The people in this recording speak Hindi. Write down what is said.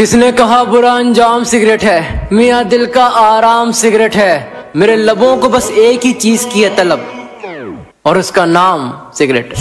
किसने कहा बुरा अंजाम सिगरेट है? मियाँ दिल का आराम सिगरेट है। मेरे लबों को बस एक ही चीज़ की है तलब। और उसका नाम सिगरेट।